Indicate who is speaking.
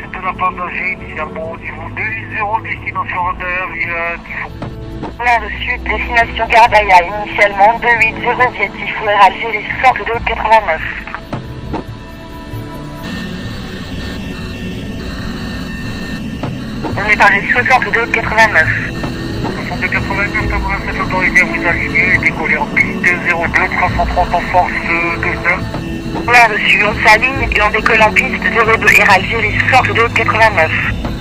Speaker 1: c'est de la part initialement au niveau 280, destination Radar via Dijon.
Speaker 2: Là, reçu, destination Gardaïa, initialement 280, objectif Air Algérie 6289. On est Paris 6289.
Speaker 1: 6289, terminera cette autorité à vous aligner, décoller en piste 02, 330 en force euh, 29.
Speaker 2: Là, reçu, on s'aligne et on décolle en piste 02 Air Algérie 6289.